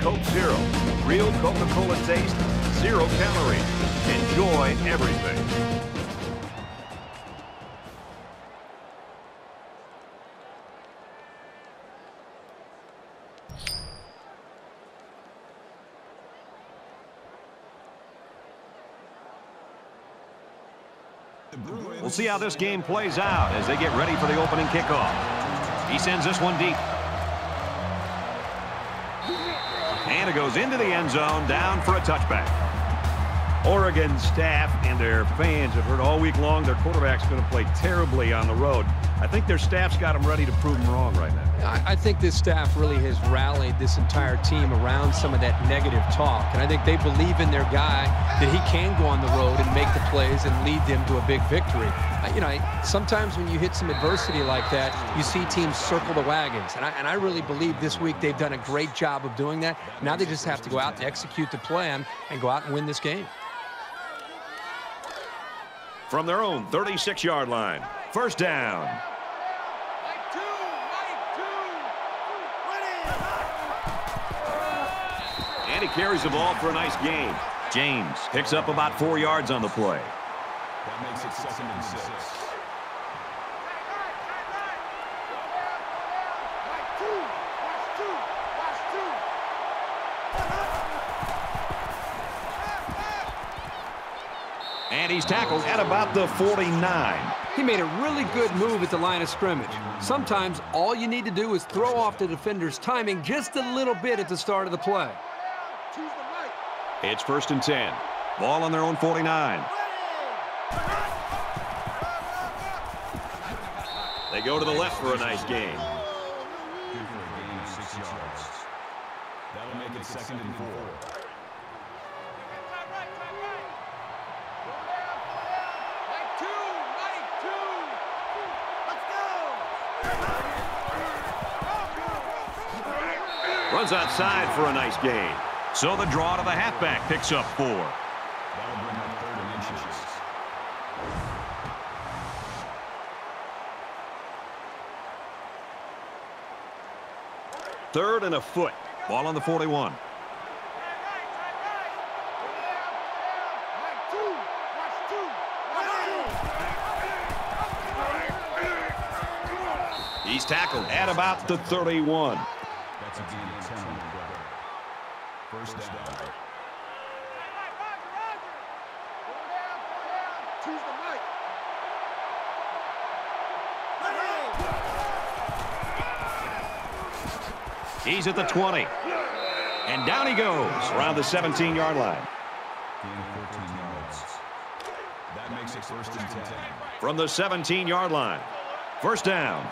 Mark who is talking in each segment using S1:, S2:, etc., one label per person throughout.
S1: Coke Zero. Real Coca-Cola taste, zero calories. Enjoy everything. We'll see how this game plays out as they get ready for the opening kickoff. He sends this one deep. Goes into the end zone, down for a touchback. Oregon staff and their fans have heard all week long their quarterback's going to play terribly on the road. I think their staff's got them ready to prove them wrong right now.
S2: I think this staff really has rallied this entire team around some of that negative talk. And I think they believe in their guy that he can go on the road and make the plays and lead them to a big victory. You know, sometimes when you hit some adversity like that, you see teams circle the wagons. And I, and I really believe this week they've done a great job of doing that. Now they just have to go out and execute the plan and go out and win this game.
S1: From their own 36-yard line, first down. And he carries the ball for a nice gain. James picks up about four yards on the play. That makes it second and six. And he's tackled at about the 49.
S2: He made a really good move at the line of scrimmage. Sometimes all you need to do is throw off the defender's timing just a little bit at the start of the play.
S1: It's first and 10. Ball on their own 49. They go to the left for a nice game. That'll make it second and four. Outside for a nice gain. So the draw to the halfback picks up four. Third and a foot. Ball on the 41. He's tackled at about the 31. First He's at the 20. And down he goes around the 17-yard line. That makes it first and 10. From the 17-yard line. First down.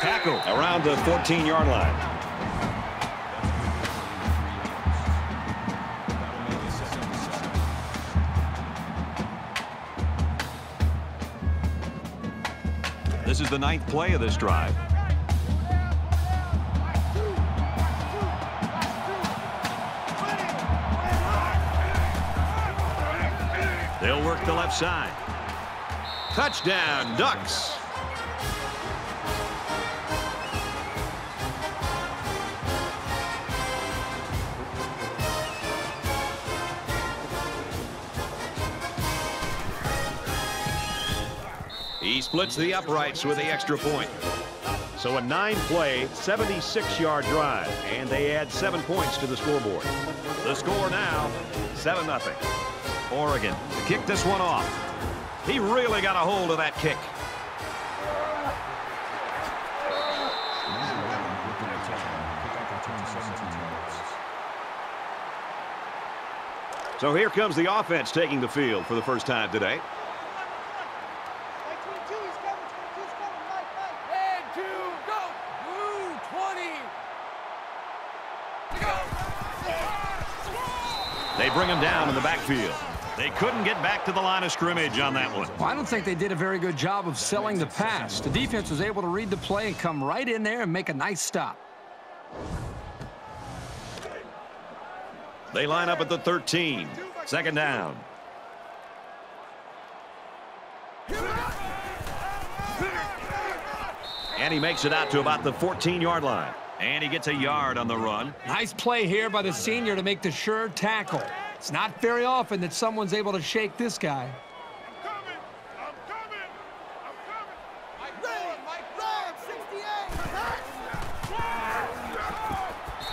S1: tackle around the 14-yard line. The ninth play of this drive. They'll work the left side. Touchdown, Ducks. Splits the uprights with the extra point. So a nine-play, 76-yard drive, and they add seven points to the scoreboard. The score now, 7-0. Oregon to kick this one off. He really got a hold of that kick. So here comes the offense taking the field for the first time today. They bring him down in the backfield. They couldn't get back to the line of scrimmage on that one.
S2: Well, I don't think they did a very good job of selling the pass. The defense was able to read the play and come right in there and make a nice stop.
S1: They line up at the 13. Second down. And he makes it out to about the 14-yard line. And he gets a yard on the run.
S2: Nice play here by the senior to make the sure tackle. It's not very often that someone's able to shake this guy.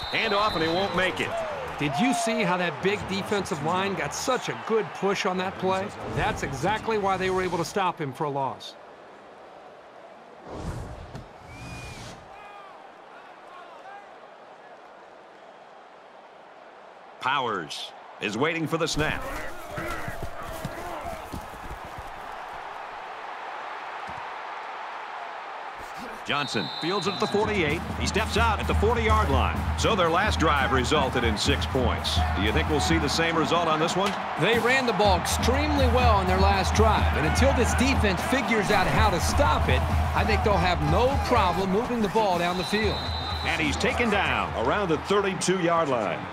S1: Hand off, and he won't make it.
S2: Did you see how that big defensive line got such a good push on that play? That's exactly why they were able to stop him for a loss.
S1: Powers is waiting for the snap. Johnson fields it at the 48. He steps out at the 40-yard line. So their last drive resulted in six points. Do you think we'll see the same result on this one?
S2: They ran the ball extremely well on their last drive. And until this defense figures out how to stop it, I think they'll have no problem moving the ball down the field.
S1: And he's taken down around the 32-yard line.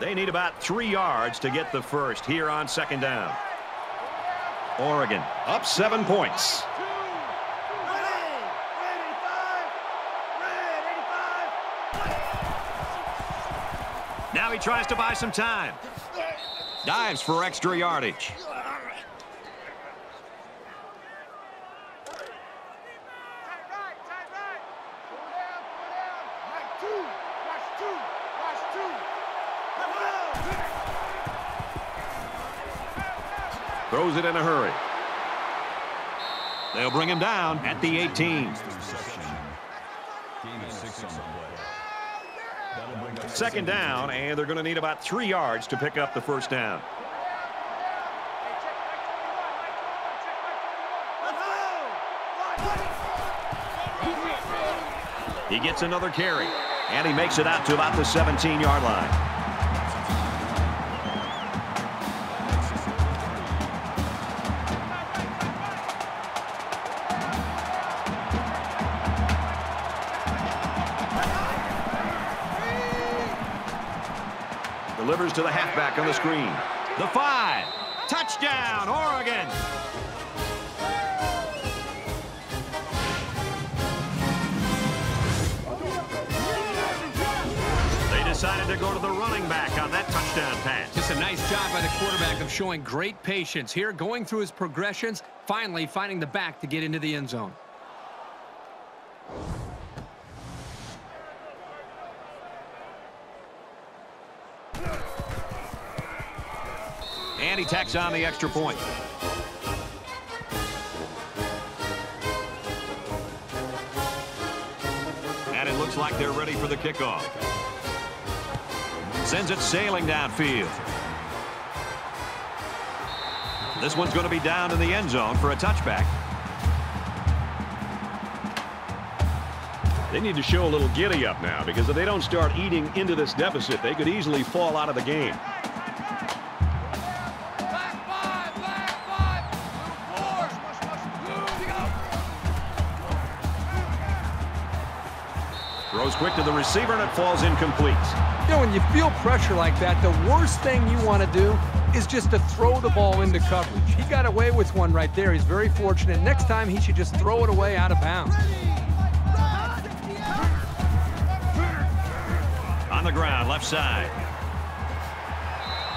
S1: They need about three yards to get the first here on second down. Oregon up seven points. Now he tries to buy some time. Dives for extra yardage. Throws it in a hurry. They'll bring him down at the 18. Second down, and they're going to need about three yards to pick up the first down. He gets another carry, and he makes it out to about the 17-yard line. To the halfback on the screen. The five. Touchdown, Oregon. They decided to go to the running back on that touchdown pass.
S2: Just a nice job by the quarterback of showing great patience here, going through his progressions, finally finding the back to get into the end zone.
S1: Tacks on the extra point. And it looks like they're ready for the kickoff. Sends it sailing downfield. This one's going to be down in the end zone for a touchback. They need to show a little giddy up now because if they don't start eating into this deficit, they could easily fall out of the game. Throws quick to the receiver, and it falls incomplete.
S2: You know, when you feel pressure like that, the worst thing you want to do is just to throw the ball into coverage. He got away with one right there. He's very fortunate. Next time, he should just throw it away out of bounds.
S1: On the ground, left side.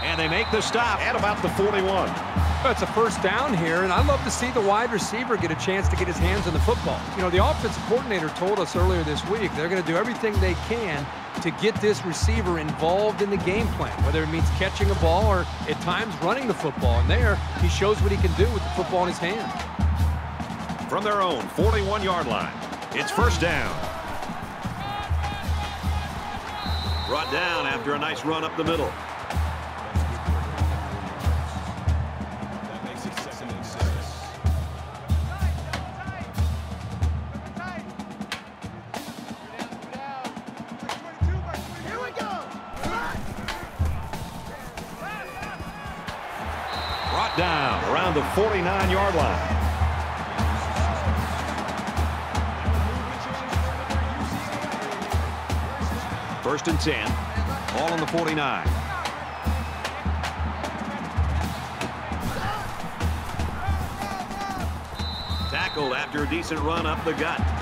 S1: And they make the stop at about the 41.
S2: It's a first down here, and I love to see the wide receiver get a chance to get his hands on the football. You know, the offensive coordinator told us earlier this week they're going to do everything they can to get this receiver involved in the game plan, whether it means catching a ball or at times running the football. And there, he shows what he can do with the football in his hand.
S1: From their own 41-yard line, it's first down. Brought down after a nice run up the middle. 49-yard line. First and 10. All on the 49. Tackled after a decent run up the gut.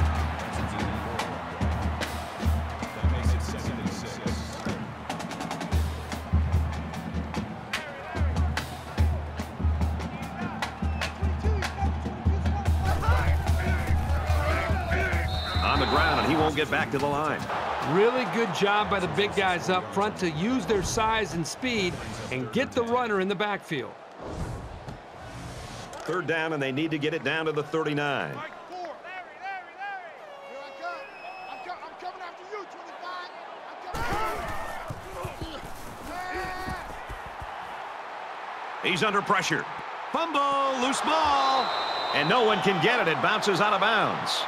S1: Get back to the line.
S2: Really good job by the big guys up front to use their size and speed and get the runner in the backfield.
S1: Third down, and they need to get it down to the 39. He's under pressure. Fumble, loose ball. And no one can get it. It bounces out of bounds.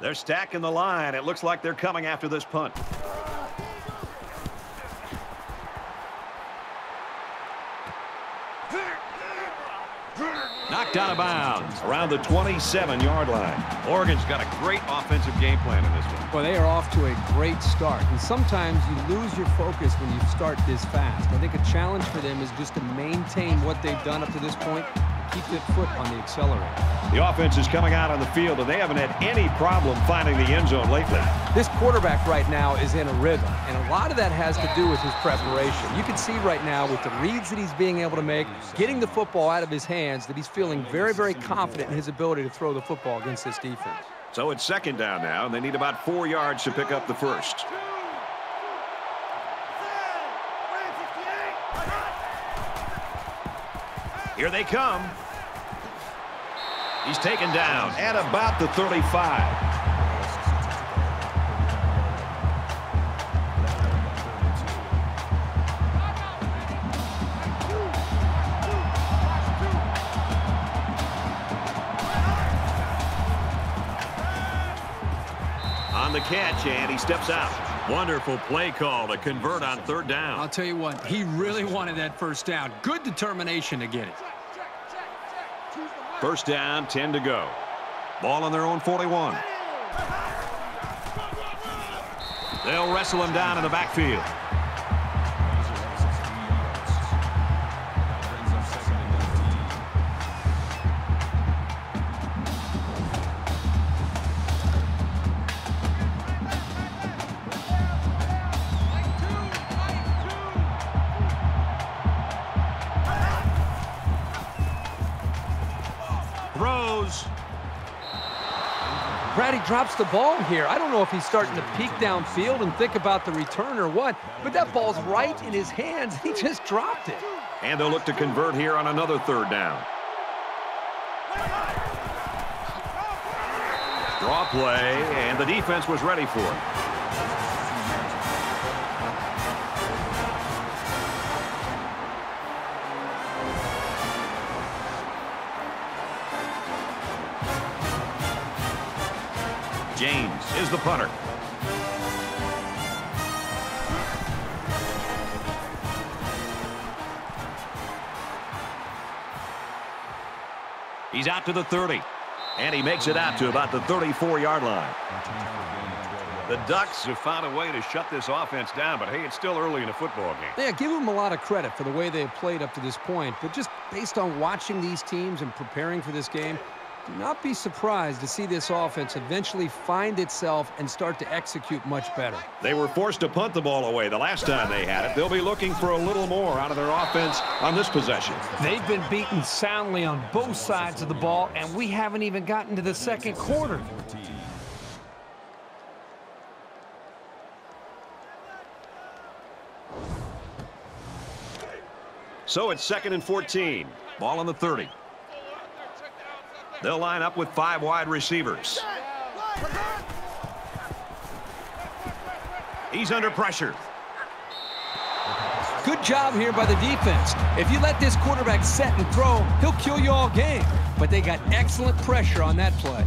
S1: They're stacking the line. It looks like they're coming after this punt. Knocked out of bounds around the 27-yard line. Oregon's got a great offensive game plan in this one.
S2: Well, they are off to a great start. And sometimes you lose your focus when you start this fast. I think a challenge for them is just to maintain what they've done up to this point keep their foot on the accelerator.
S1: The offense is coming out on the field, and they haven't had any problem finding the end zone lately.
S2: This quarterback right now is in a rhythm, and a lot of that has to do with his preparation. You can see right now with the reads that he's being able to make, getting the football out of his hands, that he's feeling very, very confident in his ability to throw the football against this defense.
S1: So it's second down now, and they need about four yards to pick up the first. Here they come. He's taken down at about the 35. On the catch, and he steps out. Wonderful play call to convert on third down.
S2: I'll tell you what, he really wanted that first down. Good determination to get it.
S1: First down, 10 to go. Ball on their own 41. They'll wrestle him down in the backfield.
S2: Drops the ball here. I don't know if he's starting to peek downfield and think about the return or what, but that ball's right in his hands. He just dropped it.
S1: And they'll look to convert here on another third down. Draw play, and the defense was ready for it. The punter. He's out to the 30. And he makes it out to about the 34-yard line. The Ducks have found a way to shut this offense down, but hey, it's still early in a football game.
S2: Yeah, give them a lot of credit for the way they have played up to this point, but just based on watching these teams and preparing for this game, do not be surprised to see this offense eventually find itself and start to execute much better.
S1: They were forced to punt the ball away the last time they had it. They'll be looking for a little more out of their offense on this possession.
S2: They've been beaten soundly on both sides of the ball, and we haven't even gotten to the second quarter.
S1: So it's second and 14. Ball on the 30. They'll line up with five wide receivers. He's under pressure.
S2: Good job here by the defense. If you let this quarterback set and throw, he'll kill you all game. But they got excellent pressure on that play.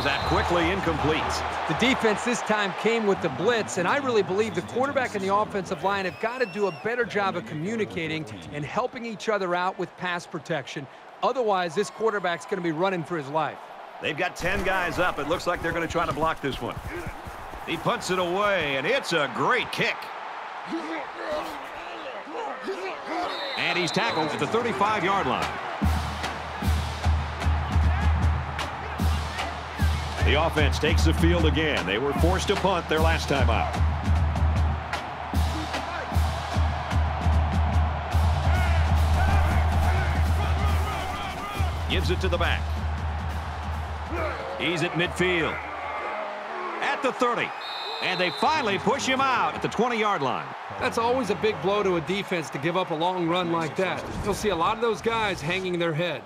S1: Fires that quickly incomplete.
S2: The defense this time came with the blitz, and I really believe the quarterback and the offensive line have got to do a better job of communicating and helping each other out with pass protection. Otherwise, this quarterback's going to be running for his life.
S1: They've got 10 guys up. It looks like they're going to try to block this one. He punts it away, and it's a great kick. And he's tackled at the 35-yard line. The offense takes the field again. They were forced to punt their last time out. Gives it to the back. He's at midfield. At the 30. And they finally push him out at the 20-yard line.
S2: That's always a big blow to a defense to give up a long run like that. You'll see a lot of those guys hanging their head.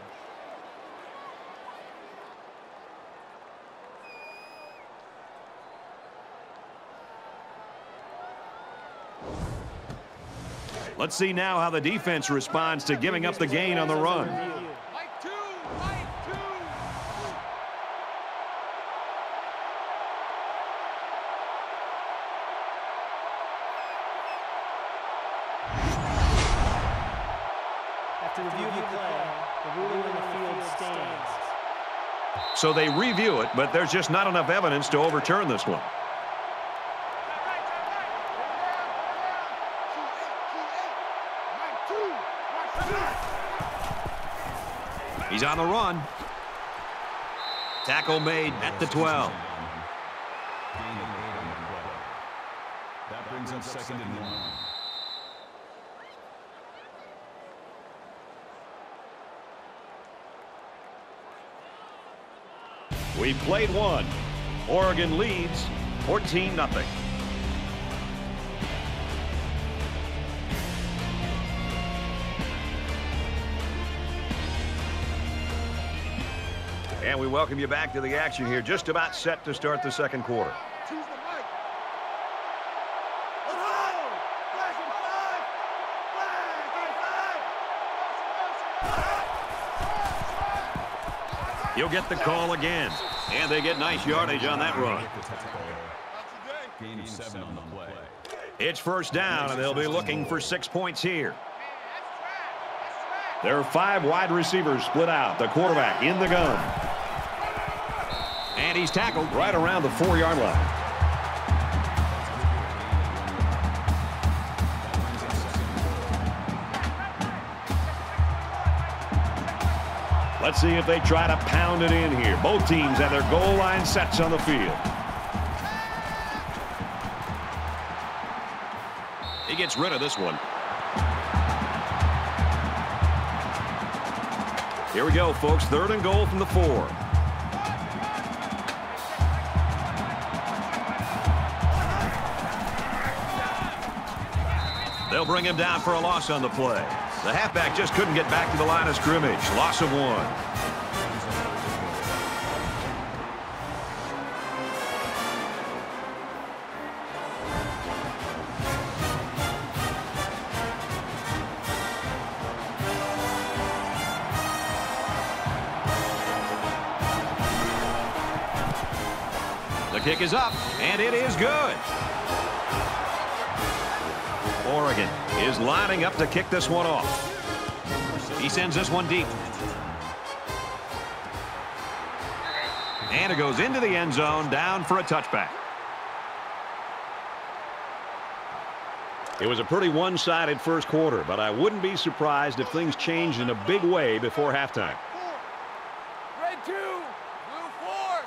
S1: Let's see now how the defense responds to giving up the gain on the run. So they review it, but there's just not enough evidence to overturn this one. He's on the run. Tackle made at the 12.
S3: That brings up second and one.
S1: We played one. Oregon leads 14 nothing. And we welcome you back to the action here. Just about set to start the second quarter. You'll get the call again. And they get nice yardage on that run.
S3: Gain seven on the play.
S1: It's first down, and they'll be looking for six points here. There are five wide receivers split out. The quarterback in the gun. And he's tackled right around the four-yard line. Let's see if they try to pound it in here. Both teams have their goal line sets on the field. He gets rid of this one. Here we go, folks. Third and goal from the four. They'll bring him down for a loss on the play. The halfback just couldn't get back to the line of scrimmage. Loss of one. The kick is up, lining up to kick this one off. He sends this one deep. And it goes into the end zone, down for a touchback. It was a pretty one-sided first quarter, but I wouldn't be surprised if things changed in a big way before halftime.
S4: Red two, blue four.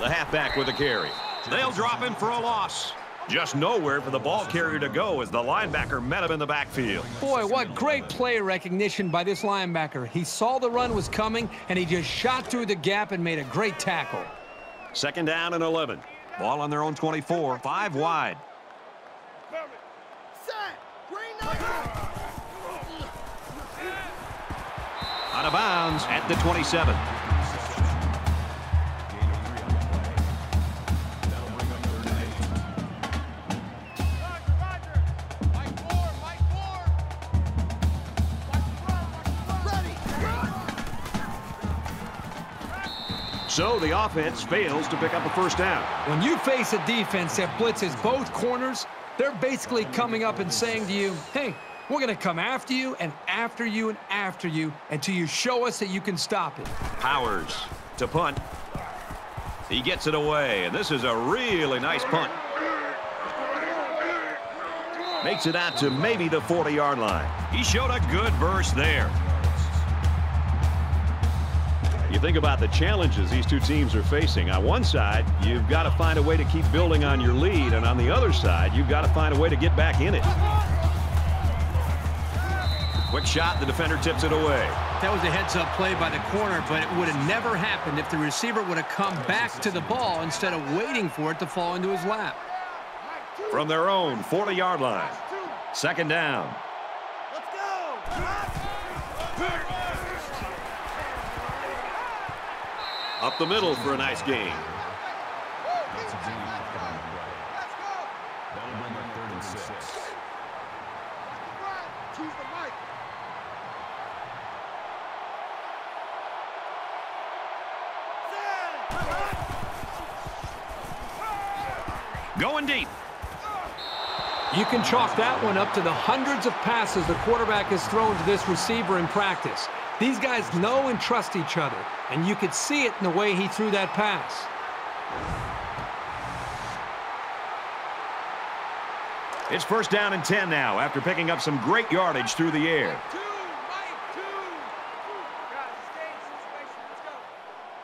S1: The halfback with the carry. They'll drop him for a loss. Just nowhere for the ball carrier to go as the linebacker met him in the backfield.
S2: Boy, what great play recognition by this linebacker. He saw the run was coming, and he just shot through the gap and made a great tackle.
S1: Second down and 11. Ball on their own 24, five wide.
S4: Set. Green number.
S1: Out of bounds at the 27. So the offense fails to pick up a first down.
S2: When you face a defense that blitzes both corners, they're basically coming up and saying to you, hey, we're going to come after you and after you and after you until you show us that you can stop it.
S1: Powers to punt. He gets it away, and this is a really nice punt. Makes it out to maybe the 40-yard line. He showed a good burst there. You think about the challenges these two teams are facing. On one side, you've got to find a way to keep building on your lead, and on the other side, you've got to find a way to get back in it. Quick shot, the defender tips it away.
S2: That was a heads-up play by the corner, but it would have never happened if the receiver would have come back to the ball instead of waiting for it to fall into his lap.
S1: From their own 40-yard line. Second down.
S4: Let's go.
S1: Up the middle for a nice game.
S3: That's a D coming right. That'll bring up third and six.
S4: Choose the mic.
S1: Going deep.
S2: You can chalk that one up to the hundreds of passes the quarterback has thrown to this receiver in practice. These guys know and trust each other, and you could see it in the way he threw that pass.
S1: It's first down and 10 now after picking up some great yardage through the air.
S4: Two, Mike, two. Guys, it's game situation.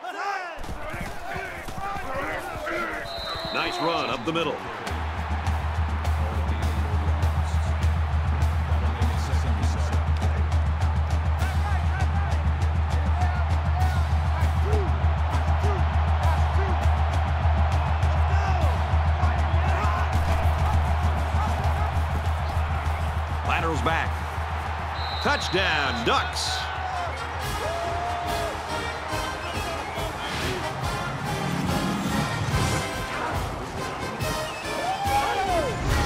S4: Let's go.
S1: Nice run up the middle. Touchdown, Ducks.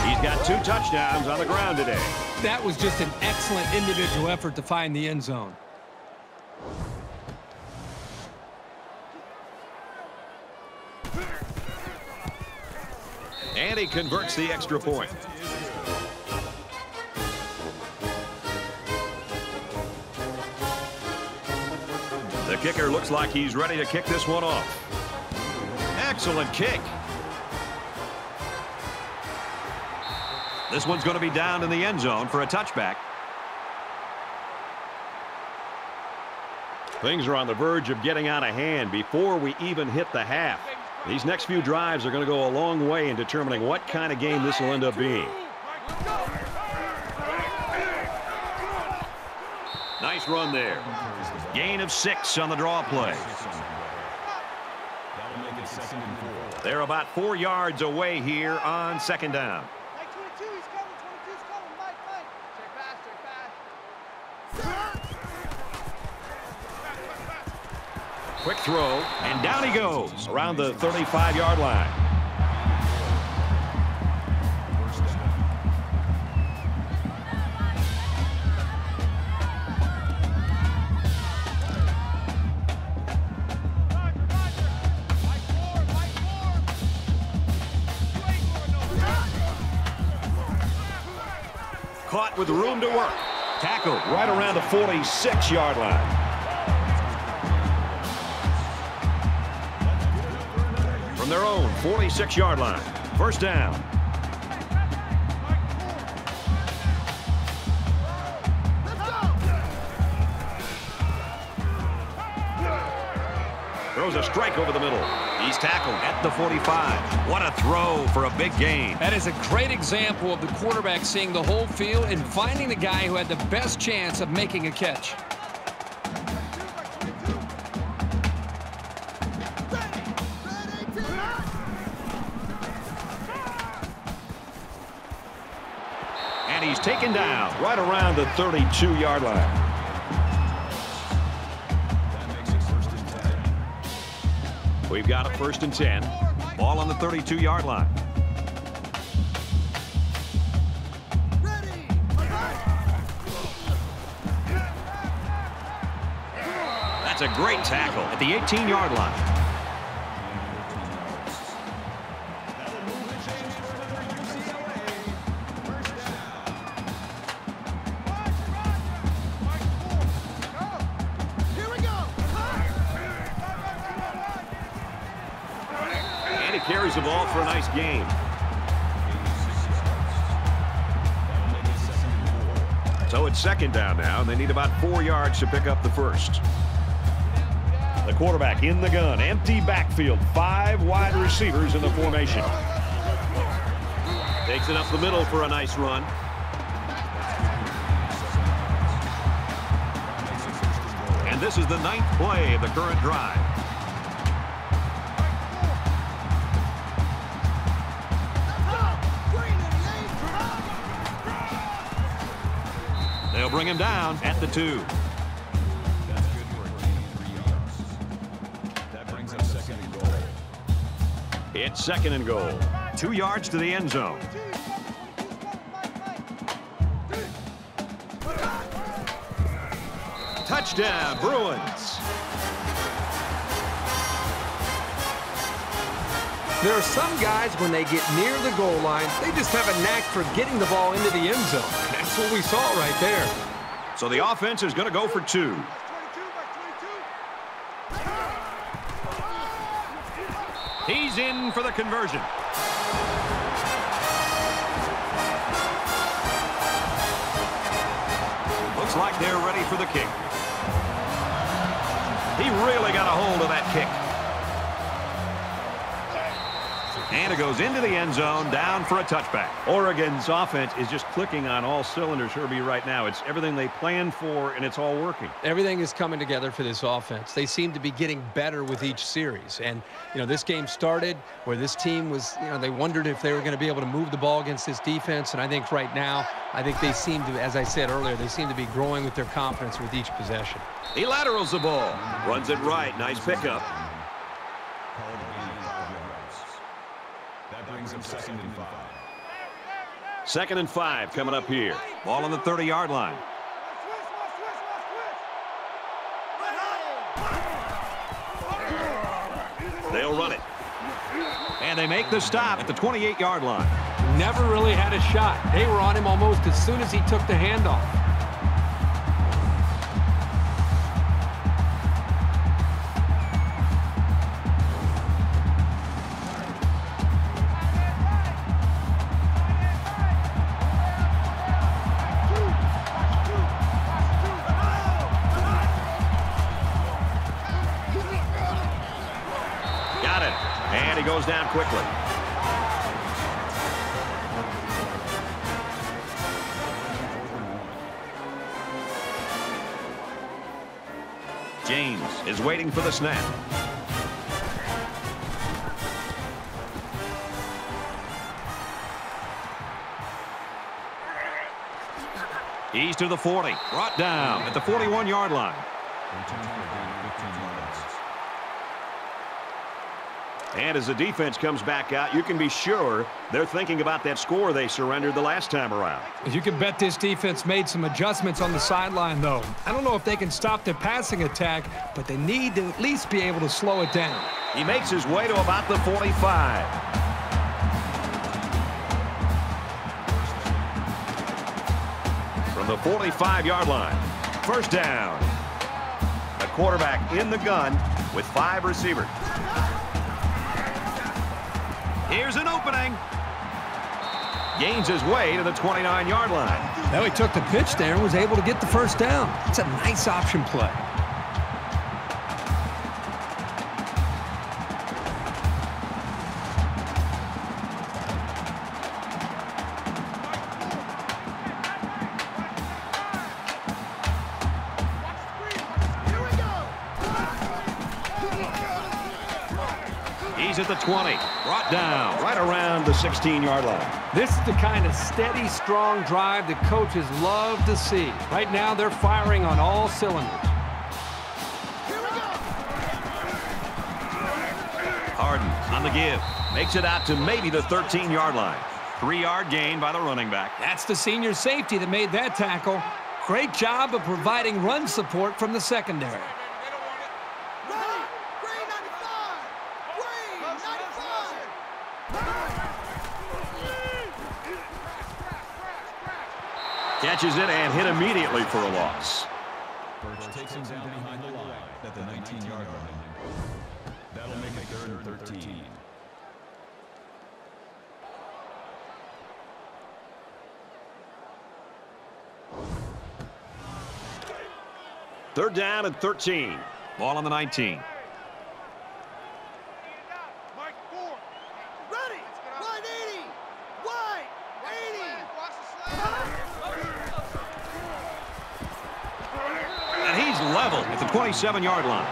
S1: He's got two touchdowns on the ground today.
S2: That was just an excellent individual effort to find the end zone.
S1: And he converts the extra point. Kicker looks like he's ready to kick this one off. Excellent kick. This one's going to be down in the end zone for a touchback. Things are on the verge of getting out of hand before we even hit the half. These next few drives are going to go a long way in determining what kind of game this will end up being. Nice run there. Gain of six on the draw play. They're about four yards away here on second down.
S4: Mike, 22, he's coming. 22's coming. Mike, Mike. Check fast, check fast.
S1: Quick throw, and down he goes around the 35-yard line. With room to work. Tackled right around the 46-yard line. From their own 46-yard line. First down. Throws a strike over the middle. He's tackled at the 45. What a throw for a big gain.
S2: That is a great example of the quarterback seeing the whole field and finding the guy who had the best chance of making a catch.
S1: And he's taken down right around the 32-yard line. We've got a first and 10. Ball on the 32-yard line. That's a great tackle at the 18-yard line. Carries the ball for a nice game. So it's second down now, and they need about four yards to pick up the first. The quarterback in the gun. Empty backfield. Five wide receivers in the formation. Takes it up the middle for a nice run. And this is the ninth play of the current drive. Bring him down at the two.
S3: That's good for a gain of three yards. That brings up second and goal.
S1: It's second and goal. Two yards to the end zone. Touchdown, Bruins.
S2: There are some guys, when they get near the goal line, they just have a knack for getting the ball into the end zone. That's what we saw right there.
S1: So the offense is going to go for two. He's in for the conversion. Looks like they're ready for the kick. He really got a hold of that kick. And it goes into the end zone, down for a touchback. Oregon's offense is just clicking on all cylinders, Herbie, right now. It's everything they planned for, and it's all working.
S2: Everything is coming together for this offense. They seem to be getting better with each series. And, you know, this game started where this team was, you know, they wondered if they were going to be able to move the ball against this defense. And I think right now, I think they seem to, as I said earlier, they seem to be growing with their confidence with each possession.
S1: He laterals the ball, runs it right. Nice pickup.
S3: Called a gain of five yards. That second and five.
S1: Second and five coming up here. Ball on the 30-yard line. They'll run it. And they make the stop at the 28-yard line.
S2: Never really had a shot. They were on him almost as soon as he took the handoff.
S1: The snap. He's to the 40. Brought down at the 41-yard line.
S3: Return for a gain of 15 yards.
S1: And as the defense comes back out, you can be sure they're thinking about that score they surrendered the last time around.
S5: You can bet this defense made some adjustments on the sideline, though. I don't know if they can stop the passing attack, but they need to at least be able to slow it down.
S1: He makes his way to about the 45. From the 45-yard line, first down. The quarterback in the gun with five receivers. Here's an opening. Gains his way to the 29-yard line.
S5: Now he took the pitch there and was able to get the first down. It's a nice option play.
S1: 16-yard line.
S5: This is the kind of steady, strong drive that coaches love to see. Right now, they're firing on all cylinders.
S1: Harden on the give. Makes it out to maybe the 13-yard line. Three-yard gain by the running back.
S5: That's the senior safety that made that tackle. Great job of providing run support from the secondary.
S1: catches it and hit immediately for a loss.
S3: Birch takes him down behind the line at the 19-yard line. That'll make it third and 13.
S1: Third down and 13. Ball on the 19. 37-yard line.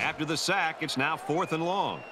S1: After the sack, it's now fourth and long.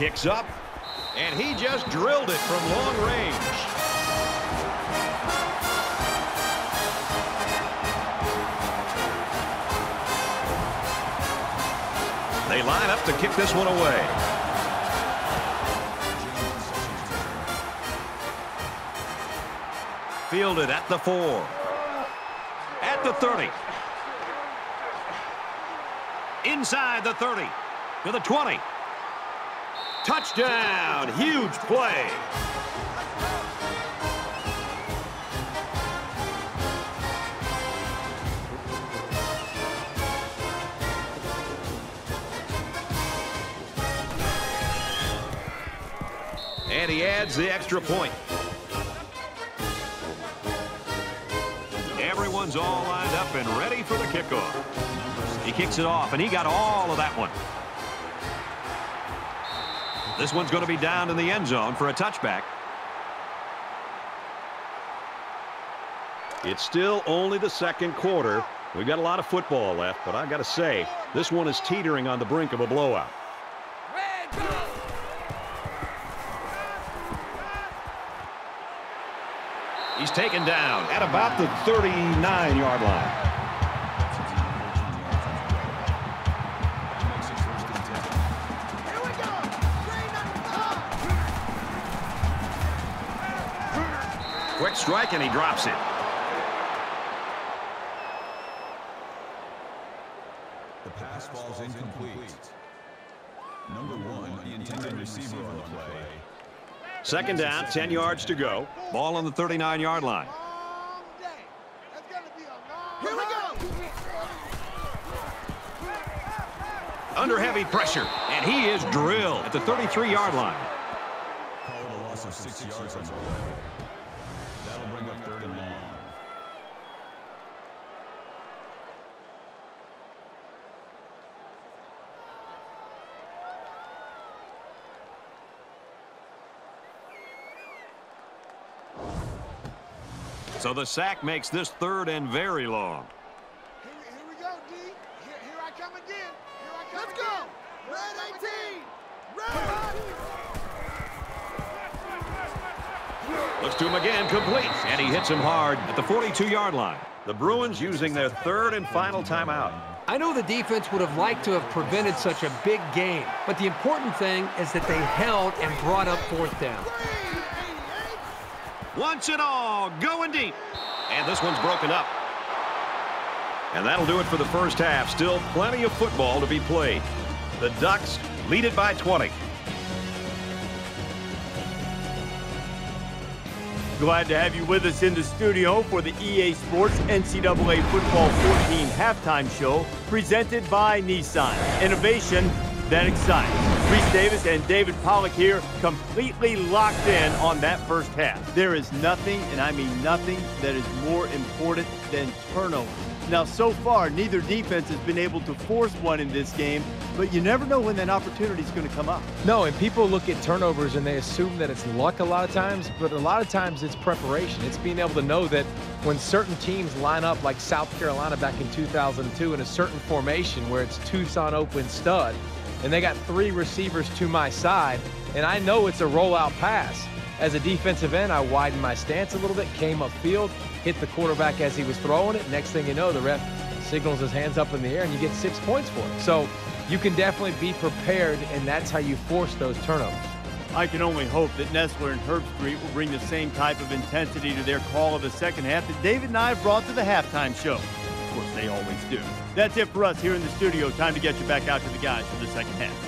S1: Kicks up, and he just drilled it from long range. They line up to kick this one away. Fielded at the four. At the 30. Inside the 30. To the 20. Touchdown! Huge play. And he adds the extra point. Everyone's all lined up and ready for the kickoff. He kicks it off, and he got all of that one. This one's going to be down in the end zone for a touchback. It's still only the second quarter. We've got a lot of football left, but I got to say, this one is teetering on the brink of a blowout. He's taken down at about the 39-yard line.
S4: Five.
S1: Quick strike, and he drops it.
S3: The pass falls incomplete. Number one, the intended receiver on the play.
S1: Second down, 10 yards to go. Ball on the 39-yard line.
S4: Long day. That's gonna be a long Here we go.
S1: Under heavy pressure, and he is drilled at the 33-yard line.
S3: Called a loss of six yards on the play. That'll bring up third and long.
S1: So the sack makes this third and very long.
S4: Here, here we go, D. Here, here I come again. Here I come Let's go. Red 18. Red.
S1: Looks to him again, complete, and he hits him hard at the 42-yard line. The Bruins using their third and final timeout.
S2: I know the defense would have liked to have prevented such a big game, but the important thing is that they held and brought up fourth down.
S1: Once and all, going deep. And this one's broken up. And that'll do it for the first half. Still plenty of football to be played. The Ducks lead it by 20.
S6: Glad to have you with us in the studio for the EA Sports NCAA Football 14 halftime show presented by Nissan. Innovation that excites. Reese Davis and David Pollack here, completely locked in on that first half. There is nothing, and I mean nothing, that is more important than turnovers. Now, so far, neither defense has been able to force one in this game, but you never know when that opportunity is going to come up.
S7: No, and people look at turnovers and they assume that it's luck a lot of times, but a lot of times it's preparation. It's being able to know that when certain teams line up like South Carolina back in 2002 in a certain formation where it's Tucson open stud, and they got three receivers to my side, and I know it's a rollout pass. As a defensive end, I widened my stance a little bit, came upfield, hit the quarterback as he was throwing it. Next thing you know, the ref signals his hands up in the air, and you get six points for it. So you can definitely be prepared, and that's how you force those turnovers.
S6: I can only hope that Nessler and Herbstreit will bring the same type of intensity to their call of the second half that David and I brought to the halftime show. Course, they always do. That's it for us here in the studio. Time to get you back out to the guys for the second half.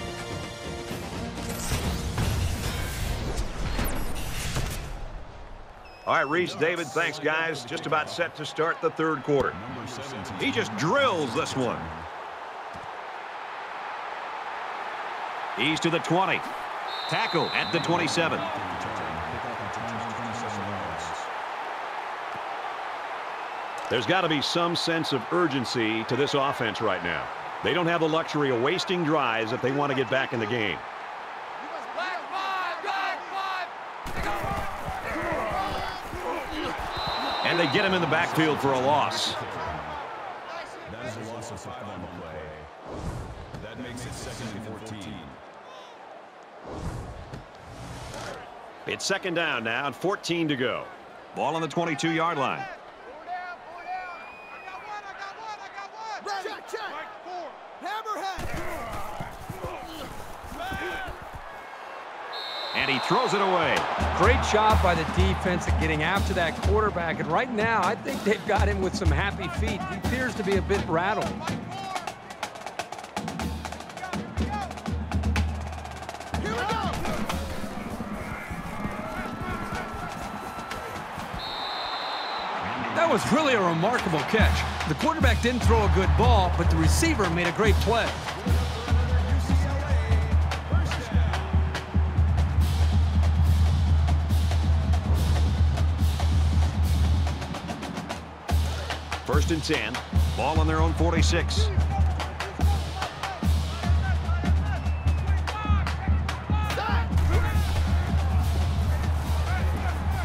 S1: All right, Reese, David, thanks, guys. Just about set to start the third quarter. He just drills this one. He's to the 20. Tackle at the 27. There's got to be some sense of urgency to this offense right now. They don't have the luxury of wasting drives if they want to get back in the game. And they get him in the backfield for a loss.
S3: That is a loss of five on the play. That makes it second and 14.
S1: It's second down now and 14 to go. Ball on the 22-yard line.
S4: Four down, four down. I got one, I got one, I got one. Check, check. Four. Hammerhead.
S1: And he throws it away.
S5: Great job by the defense at getting after that quarterback. And right now, I think they've got him with some happy feet. He appears to be a bit rattled.
S4: Here we go.
S5: That was really a remarkable catch. The quarterback didn't throw a good ball, but the receiver made a great play.
S1: First and 10. Ball on their own 46.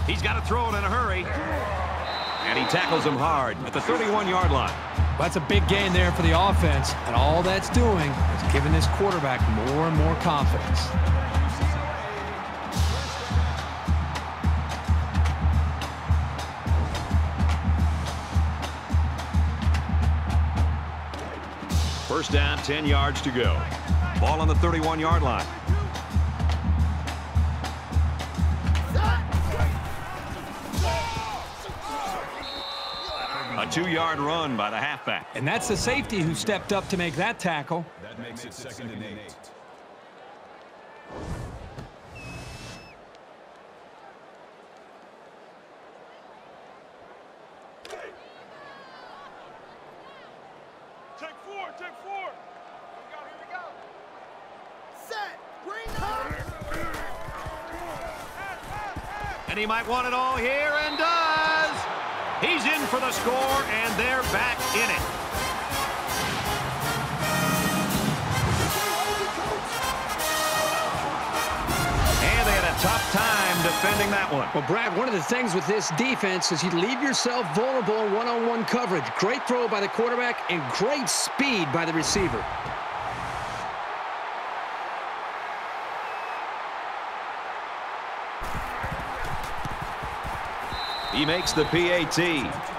S1: He's got to throw it in a hurry. And he tackles him hard at the 31-yard line.
S5: That's a big gain there for the offense, and all that's doing is giving this quarterback more and more confidence.
S1: First down, 10 yards to go. Ball on the 31-yard line. Two-yard run by the halfback.
S5: And that's the safety who stepped up to make that tackle.
S3: That makes it second and eight.
S4: Take four, take four. Here we go, here we go. Set. Bring.
S1: And he might want it all here for the score, and they're back in it. And they had a tough time defending that one.
S2: Well, Brad, one of the things with this defense is you leave yourself vulnerable in one-on-one coverage. Great throw by the quarterback and great speed by the receiver.
S1: He makes the PAT.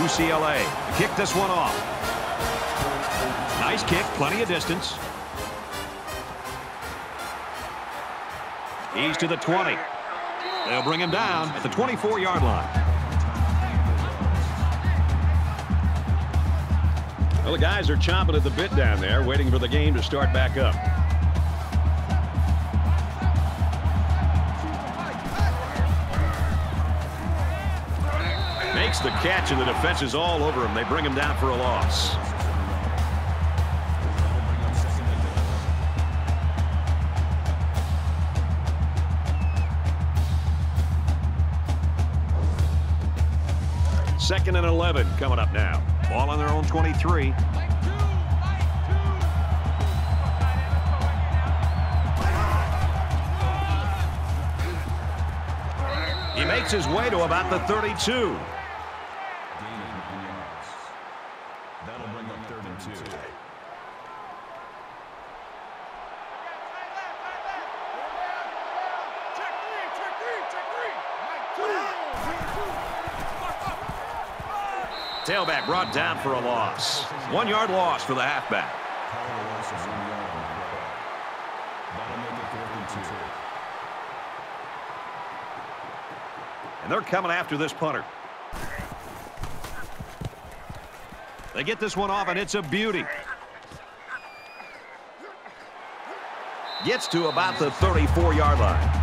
S1: UCLA kick this one off. Nice kick, plenty of distance. He's to the 20. They'll bring him down at the 24-yard line. Well, the guys are chomping at the bit down there, waiting for the game to start back up. The catch, and the defense is all over him. They bring him down for a loss. Second and 11 coming up now. Ball on their own 23. He makes his way to about the 32.
S3: Gaining on yards. That'll bring up third and two.
S1: Tailback brought down for a loss. One yard loss for the halfback. And they're coming after this punter. They get this one off, and it's a beauty. Gets to about the 34-yard line.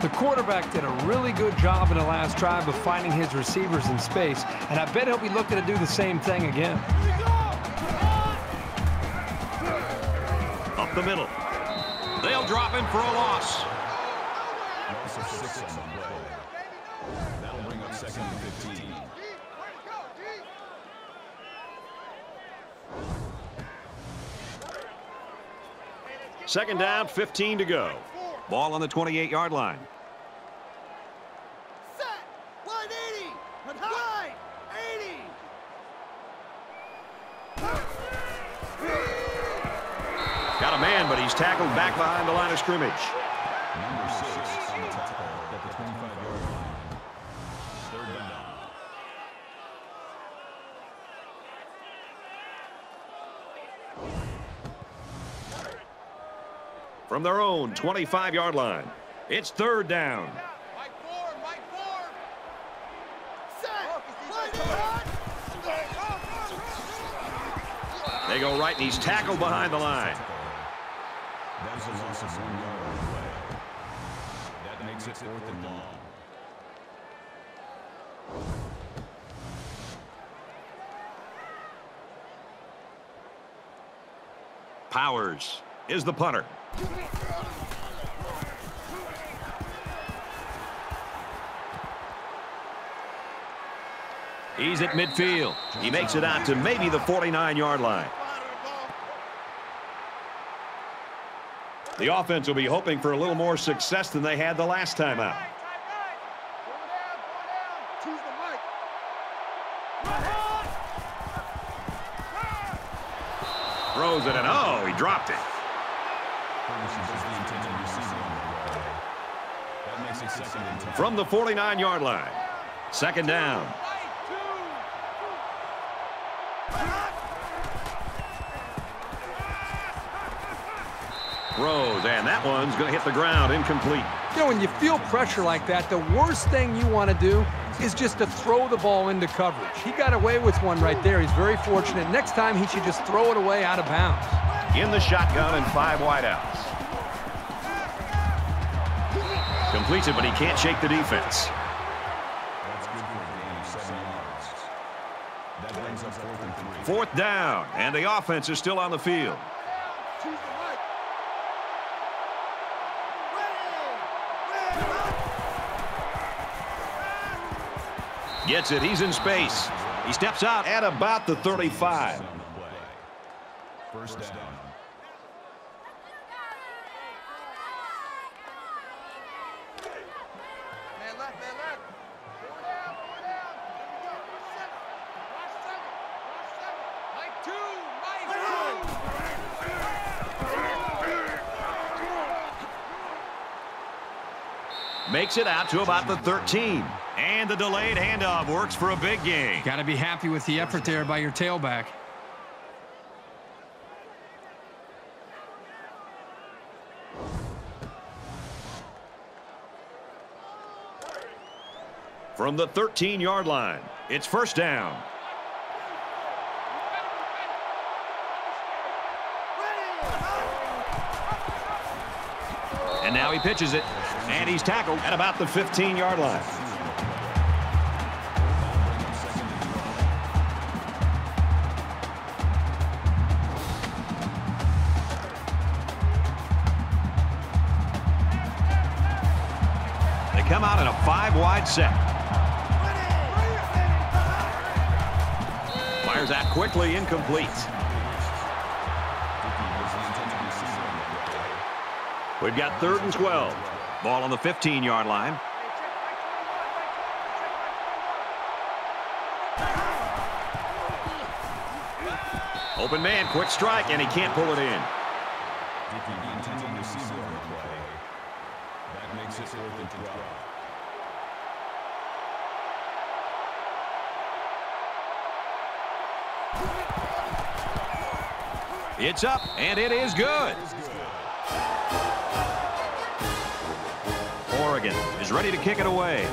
S5: The quarterback did a really good job in the last drive of finding his receivers in space, and I bet he'll be looking to do the same thing again.
S1: Up the middle. They'll drop him for a loss.
S3: Loss of six on the play. That'll bring up second and 15.
S1: Second down, 15 to go. Ball on the 28-yard line.
S4: Set. Line 80. 80.
S1: Got a man, but he's tackled back behind the line of scrimmage.
S3: Number six on the tackle at the 25-yard
S1: From their own 25-yard line. It's third down.
S4: Mike Ford. Mike Ford. Set. Line 80.
S1: They go right, and he's tackled behind the line.
S3: That is a loss of one yard on the. That makes it fourth and long.
S1: Powers is the punter. He's at midfield. He makes it out to maybe the 49-yard line. The offense will be hoping for a little more success than they had the last time out. Throws it, and oh, he dropped it. From the 49-yard line. Second down. Throws, and that one's going to hit the ground incomplete.
S5: You know, when you feel pressure like that, the worst thing you want to do is just to throw the ball into coverage. He got away with one right there. He's very fortunate. Next time, he should just throw it away out of bounds.
S1: In the shotgun and five wideouts. Completes it, but he can't shake the defense.
S3: Fourth
S1: down, and the offense is still on the field. Gets it. He's in space. He steps out at about the 35.
S3: On the play. First down.
S1: Makes it out to about the 13. And the delayed handoff works for a big gain.
S2: Got to be happy with the effort there by your tailback.
S1: From the 13-yard line, it's first down. And now he pitches it. And he's tackled at about the 15-yard line. They come out in a five-wide set. Fires out quickly, incomplete. We've got third and 12. Ball on the 15-yard line. Open man, quick strike, and he can't pull it in. It's up, and it is good. Oregon is ready to kick it away.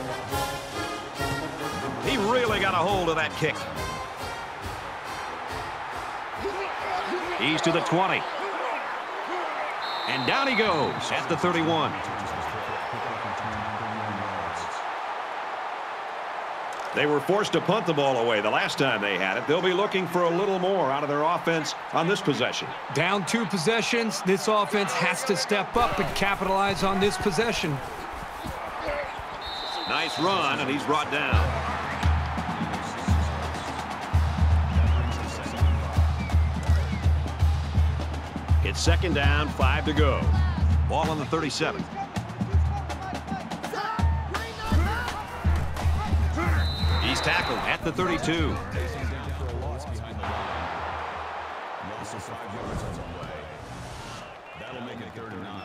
S1: He really got a hold of that kick. He's to the 20. And down he goes at the 31. They were forced to punt the ball away the last time they had it. They'll be looking for a little more out of their offense on this possession.
S2: Down two possessions, this offense has to step up and capitalize on this possession.
S1: Nice run, and he's brought down. It's second down, five to go. Ball on the 37. He's tackled at the 32.
S3: Loss of five yards on the way. That'll make it third and nine.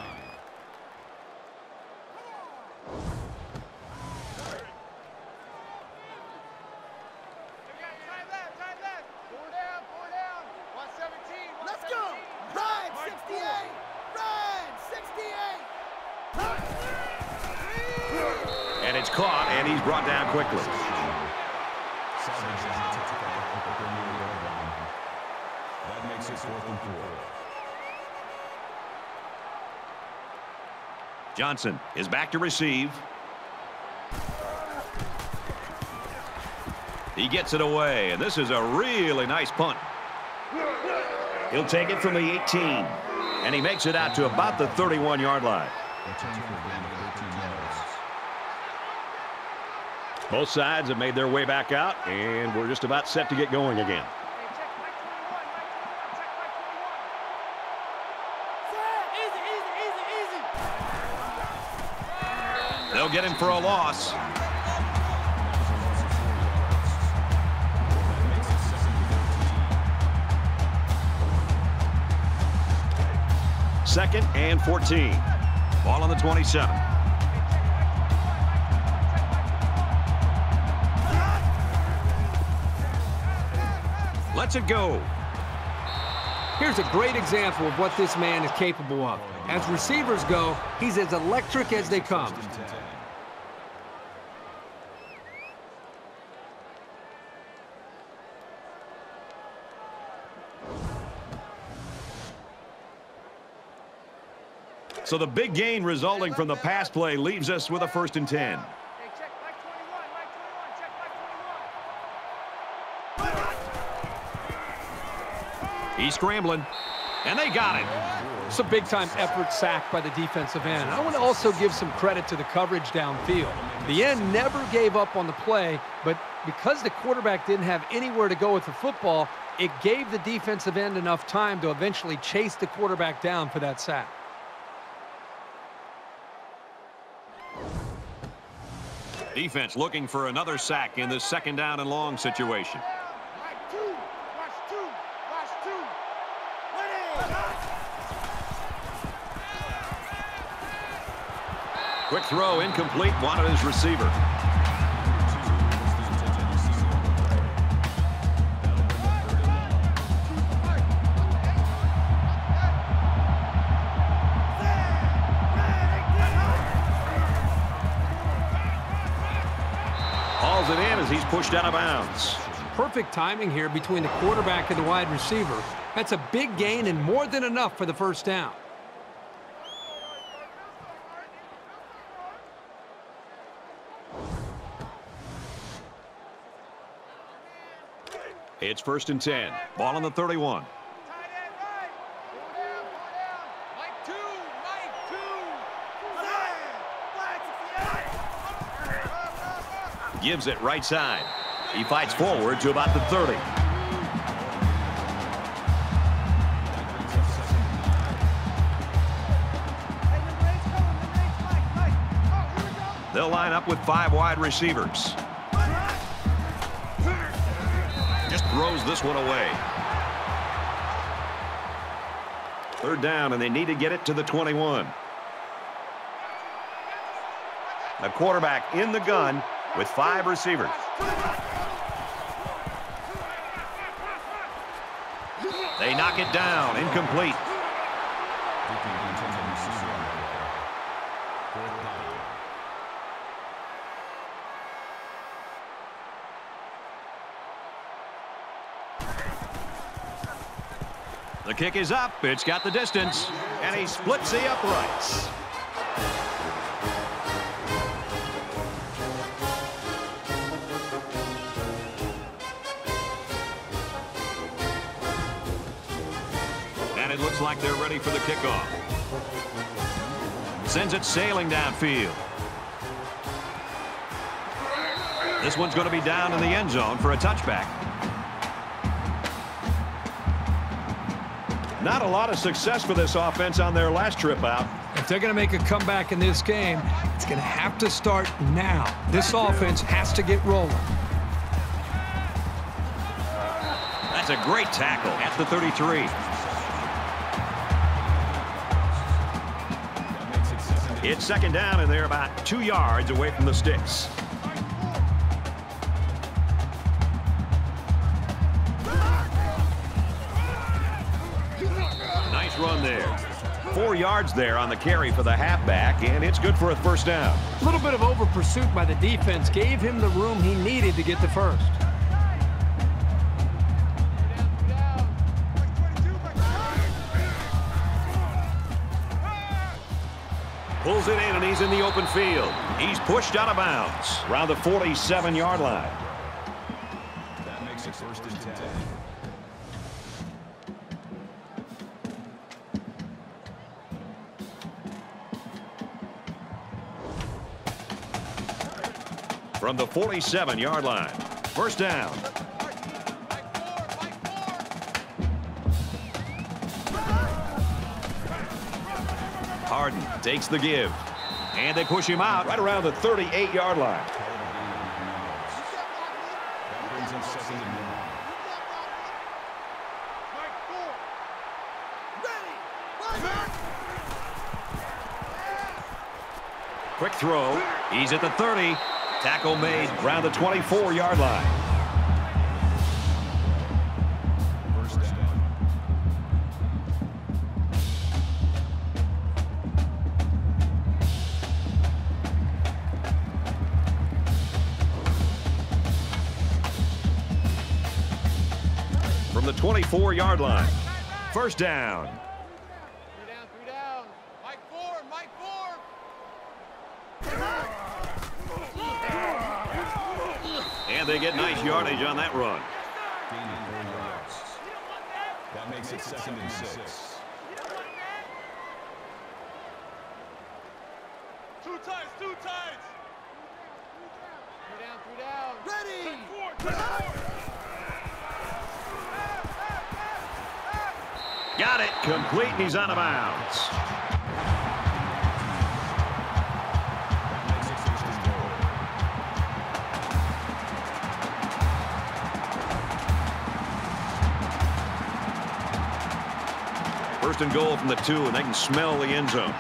S8: Time left, time left. Four down, four down. 117, Let's go. Ride 68. Ride 68.
S1: And it's caught, and he's brought down quickly.
S3: That makes it fourth and four.
S1: Johnson is back to receive. He gets it away, and this is a really nice punt. He'll take it from the 18, and he makes it out to about the 31-yard line.
S3: Return for a gain of 13 yards.
S1: Both sides have made their way back out, and we're just about set to get going again. Get him for a loss. Second and 14. Ball on the 27. Let's it go.
S2: Here's a great example of what this man is capable of. As receivers go, he's as electric as they come.
S1: So the big gain resulting from the pass play leaves us with a first and 10.
S8: Hey, check Mike 21, Mike 21, check Mike 21.
S1: He's scrambling, and they got it.
S2: It's a big-time effort sack by the defensive end. I want to also give some credit to the coverage downfield. The end never gave up on the play, but because the quarterback didn't have anywhere to go with the football, it gave the defensive end enough time to eventually chase the quarterback down for that sack.
S1: Defense looking for another sack in this second down and long situation.
S8: Mike 2, watch 2, watch 2. Win
S1: Quick throw, incomplete, wanted his receiver. Pushed out of bounds.
S2: Perfect timing here between the quarterback and the wide receiver. That's a big gain and more than enough for the first down.
S1: It's first and 10. Ball on the 31.
S8: Tight end right. Four down, four down. Mike 2, Mike 2. Flag, flag
S1: Gives it right side. He fights forward to about the 30.
S8: Hey, number eight's coming, number eight's Mike, Mike. Oh, here we go.
S1: They'll line up with five wide receivers. Just throws this one away. Third down, and they need to get it to the 21. The quarterback in the gun with five receivers. They knock it down. Incomplete. The kick is up. It's got the distance. And he splits the uprights. And it looks like they're ready for the kickoff. Sends it sailing downfield. This one's going to be down in the end zone for a touchback. Not a lot of success for this offense on their last trip out.
S5: If they're going to make a comeback in this game, it's going to have to start now. This offense has to get rolling.
S1: That's a great tackle at the 33. It's second down, and they're about two yards away from the sticks. Nice run there. Four yards there on the carry for the halfback, and it's good for a first down.
S5: A little bit of over pursuit by the defense gave him the room he needed to get the first.
S1: He's in the open field. He's pushed out of bounds around the 47-yard line.
S3: That makes it first and 10.
S1: From the 47-yard line. First down. Harden takes the give. And they push him out right around the 38-yard line. Quick throw. He's at the 30. Tackle made around the 24-yard line. 24-yard line. First down.
S4: Three down, three down. Mike four, Mike four.
S1: And they get nice yardage on that run.
S3: Gaining four yards. That makes it second and six.
S4: Two times, two times. Three down, three down. Ready. Take four, take four.
S1: Got it. Complete, and he's out of bounds.
S3: First and goal
S1: from the two, and they can smell the end zone.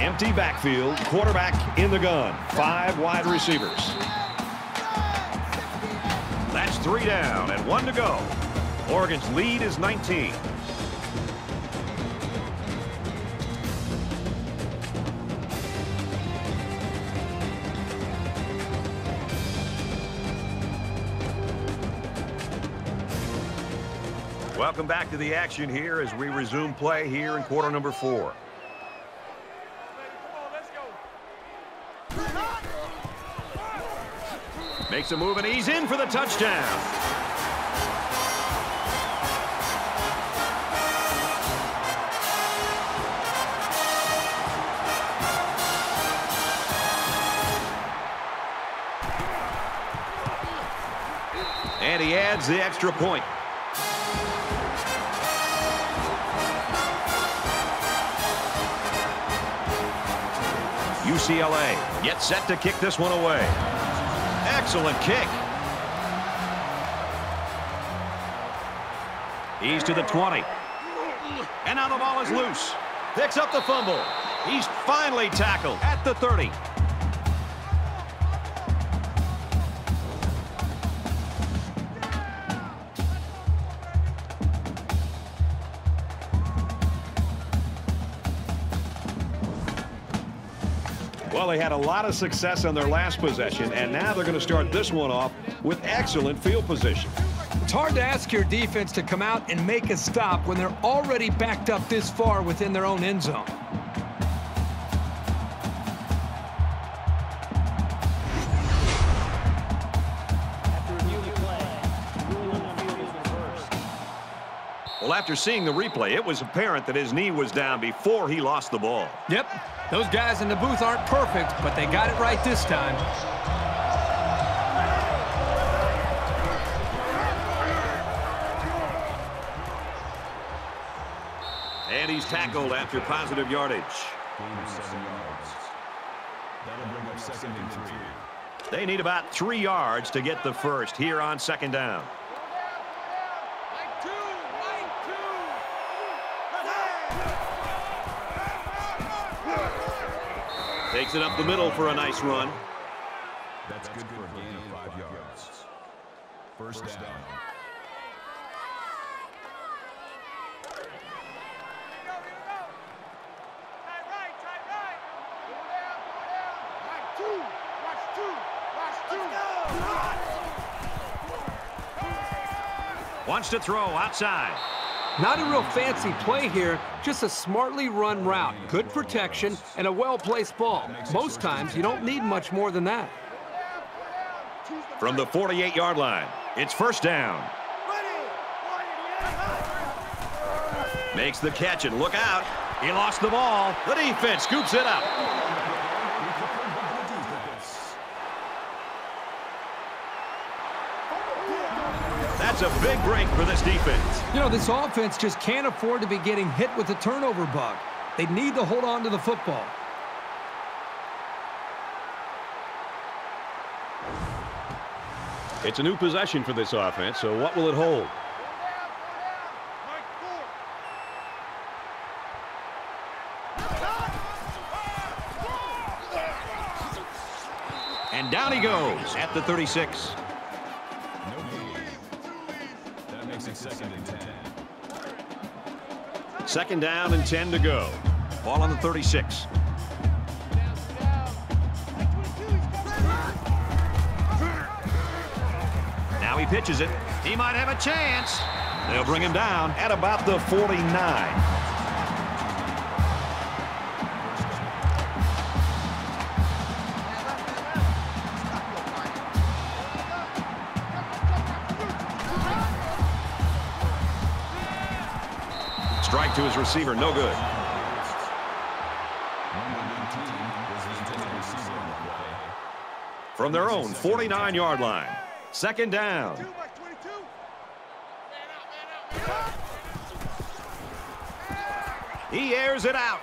S1: Empty backfield, quarterback in the gun. Five wide receivers. That's three down and one to go. Oregon's lead is 19. Welcome back to the action here as we resume play here in quarter number four. Makes a move and he's in for the touchdown. Adds the extra point. UCLA yet set to kick this one away. Excellent kick. He's to the 20. And now the ball is loose. Picks up the fumble. He's finally tackled at the 30. Well, they had a lot of success on their last possession, and now they're going to start this one off with excellent field position.
S2: It's hard to ask your defense to come out and make a stop when they're already backed up this far within their own end zone.
S1: Well, after seeing the replay, it was apparent that his knee was down before he lost the ball.
S2: Yep, those guys in the booth aren't perfect, but they got it right this time.
S1: And he's tackled after positive yardage.
S3: Gain of seven yards. That'll bring up second and three.
S1: They need about three yards to get the first here on second down. Takes it up the middle for a nice run.
S3: That's good for a gain of five yards. First down.
S9: Here we go, here we go. Tight right, tight right. Go down, down. Like two, watch two, watch two.
S1: Wants to throw outside.
S2: Not a real fancy play here, just a smartly run route. Good protection and a well-placed ball. Most times, you don't need much more than that.
S1: From the 48-yard line, it's first down. Makes the catch and look out. He lost the ball. The defense scoops it up. That's a big break for this defense.
S2: You know, this offense just can't afford to be getting hit with the turnover bug. They need to hold on to the football.
S1: It's a new possession for this offense, so what will it hold? And down he goes at the 36.
S3: Second
S1: down and 10 to go. Ball on the 36. Now he pitches it. He might have a chance. They'll bring him down at about the 49. To his receiver, no good.
S3: Number 19 was the intended receiver on the play.
S1: From their own 49-yard line. Second down.
S9: Two by 22. Man out, man out, man out.
S1: He airs it out.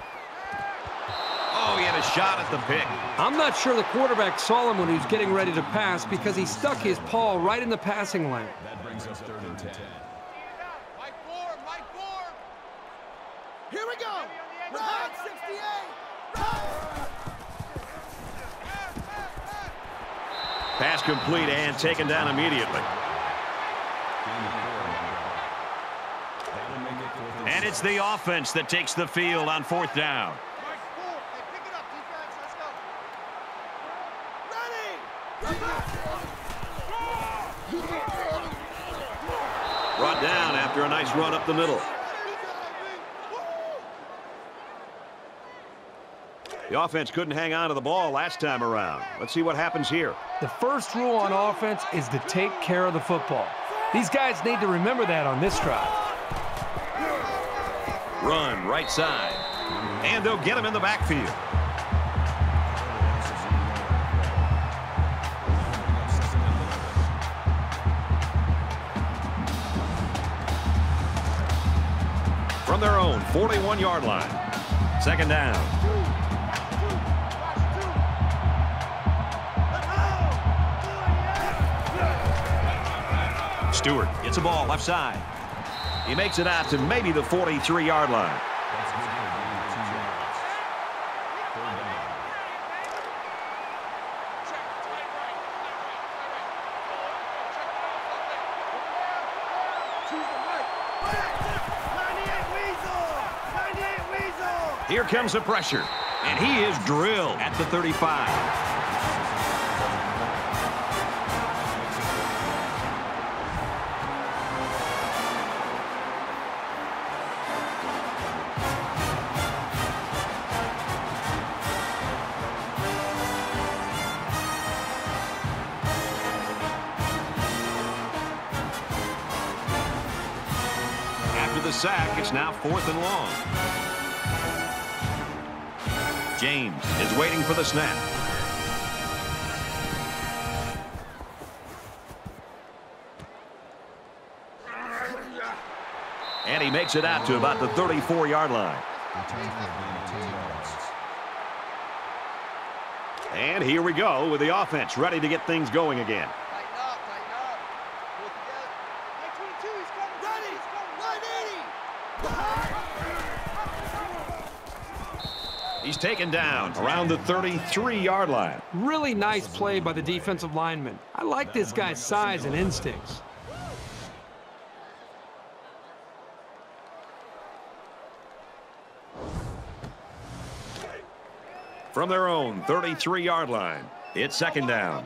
S1: Oh, he had a shot at the pick.
S2: I'm not sure the quarterback saw him when he was getting ready to pass because he stuck his paw right in the passing lane.
S3: That brings us third and ten.
S9: Mike four, Mike four. Here we go. Rod 68.
S1: Pass complete and taken down immediately.
S3: And
S1: it's the offense that takes the field on fourth down. Brought down after a nice run up the middle. The offense couldn't hang on to the ball last time around. Let's see what happens here.
S2: The first rule on offense is to take care of the football. These guys need to remember that on this drive.
S1: Run right side. And they'll get him in the backfield. From their own 41-yard line. Second down. Stewart gets a ball left side. He makes it out to maybe the 43-yard line.
S3: That's good for a gain of two yards. Third down.
S9: Choose the right. 98 Weasel. 98 Weasel.
S1: Here comes the pressure. And he is drilled at the 35. Fourth and long. James is waiting for the snap. And he makes it out to about the 34-yard line. And here we go with the offense ready to get things going again. He's taken down around the 33-yard line.
S2: Really nice play by the defensive lineman. I like this guy's size and instincts.
S1: From their own 33-yard line, it's second down.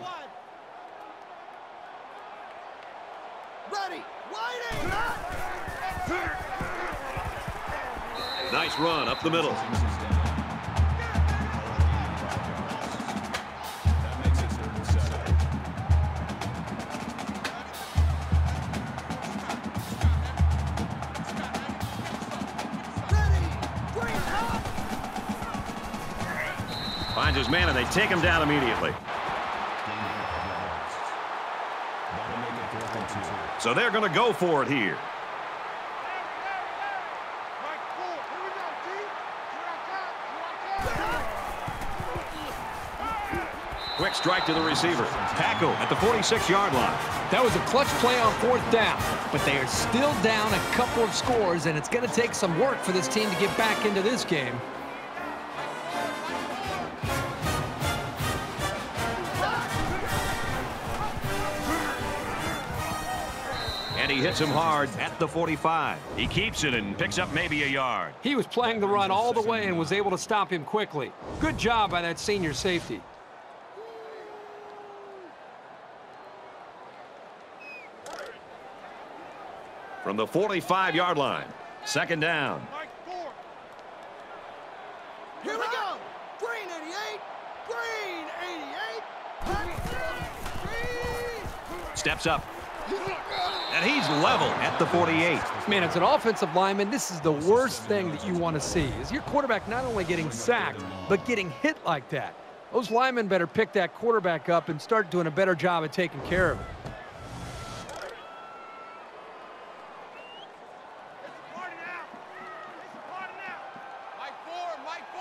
S1: Nice run up the middle. Finds his man, and they take him down immediately. So they're going to go for it here. Quick strike to the receiver. Tackle at the 46-yard line.
S2: That was a clutch play on fourth down, but they are still down a couple of scores, and it's going to take some work for this team to get back into this game.
S1: He hits him hard at the 45. He keeps it and picks up maybe a yard.
S2: He was playing the run all the way and was able to stop him quickly. Good job by that senior safety.
S1: From the 45-yard line, second down.
S10: Here we go. Green 88. Green 88.
S1: Steps up. And he's level at the 48.
S2: Man, as an offensive lineman, this is the worst thing that you want to see, is your quarterback not only getting sacked, but getting hit like that. Those linemen better pick that quarterback up and start doing a better job of taking care of it.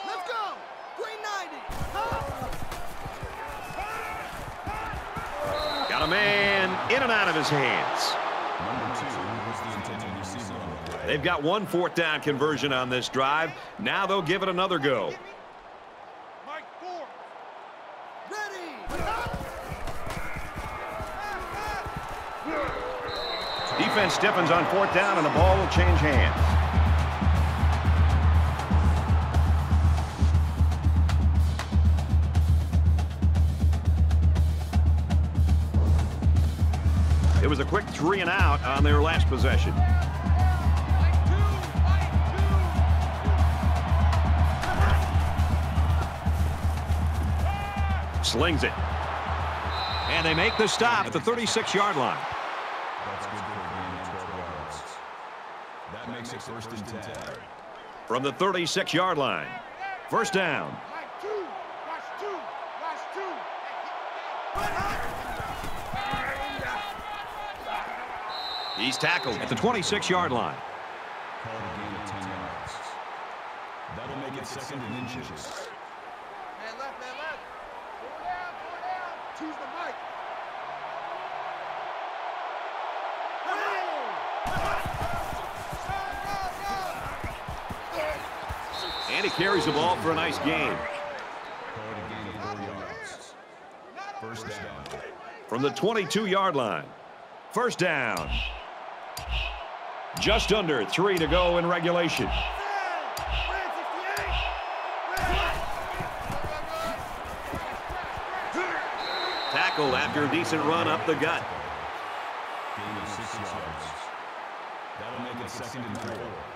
S10: Let's go. Green 90.
S1: Got a man in and out of his hands. They've got one fourth down conversion on this drive. Now they'll give it another go. Defense stiffens on fourth down, and the ball will change hands. It was a quick three and out on their last possession. Slings it. And they make the stop at the 36-yard line.
S3: That's good for a gain of 12 yards. That makes it first and 10.
S1: From the 36-yard line. First down.
S10: Mike two. Watch two. Watch two.
S1: He's tackled at the 26-yard line.
S3: Called a gain of 10 yards. That'll make it second and inches.
S1: carries the ball for a nice
S3: game.
S1: From the 22-yard line. First down. Just under three to go in regulation. Tackle after a decent run up the gut.
S3: That'll make it second and four.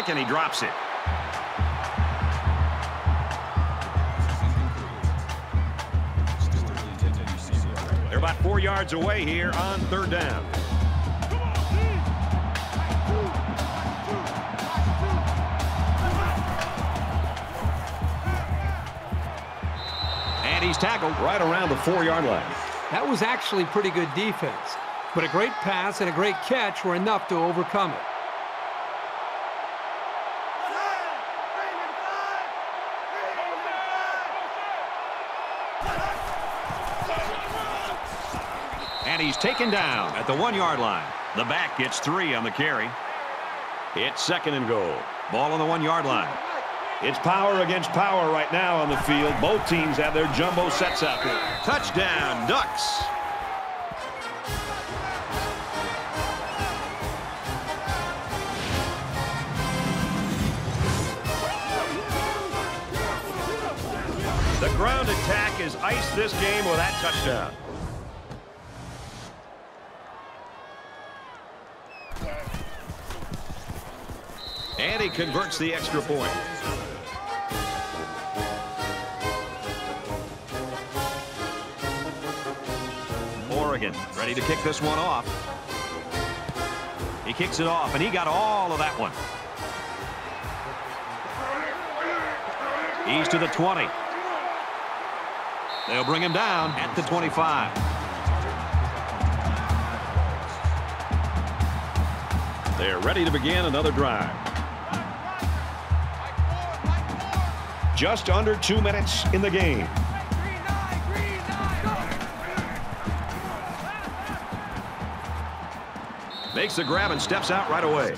S1: Strike, and he drops it. They're about four yards away here on third down. And he's tackled right around the four-yard line.
S5: That was actually pretty good defense. But a great pass and a great catch were enough to overcome it.
S1: And he's taken down at the one-yard line. The back gets three on the carry. It's second and goal. Ball on the one-yard line. It's power against power right now on the field. Both teams have their jumbo sets out there. Touchdown, Ducks. The ground attack has iced this game with that touchdown. Converts the extra point. Oregon ready to kick this one off. He kicks it off, and he got all of that one. He's to the 20. They'll bring him down at the 25. They're ready to begin another drive. Just under two minutes in the game. Makes the grab and steps out right away.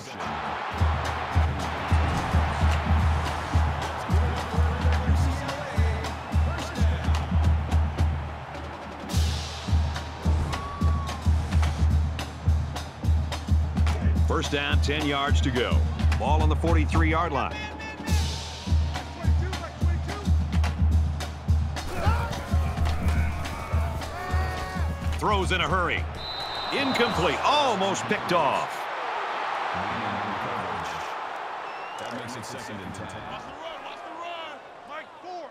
S1: First down, 10 yards to go. Ball on the 43-yard line. Throws in a hurry. Incomplete. Almost picked off.
S3: That makes it second and ten.
S4: Watch the run, watch the run. Mike four.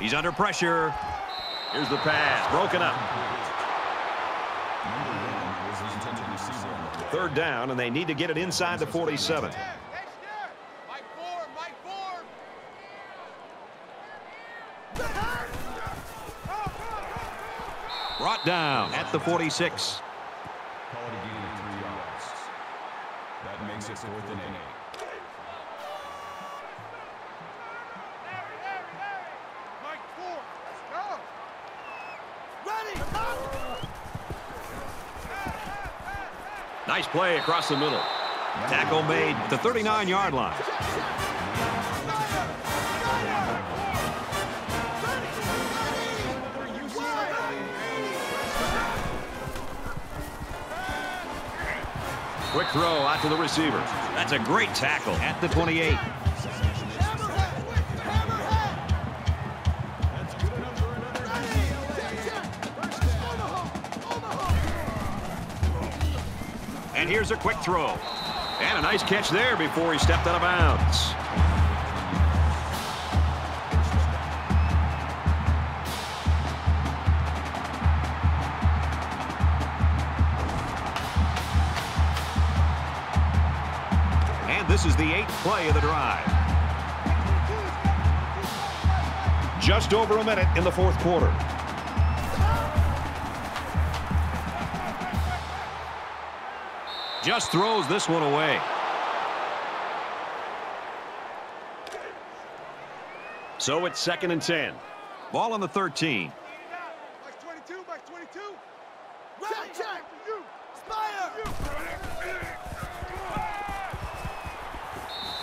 S1: He's under pressure. Here's the pass. Broken up.
S3: Number one was the intended receiver on the play.
S1: Third down, and they need to get it inside the 47.
S4: Hey, there. Mike four, Mike four.
S1: Brought down at the 46.
S3: Call it a gain of three yards. That makes it fourth and eight.
S1: Nice play across the middle. Tackle made at the 39-yard line. Quick throw out to the receiver. That's a great tackle at the 28. And here's a quick throw. And a nice catch there before he stepped out of bounds. Eighth play of the drive. Just over a minute in the fourth quarter. Just throws this one away. So it's second and 10. Ball on the 13.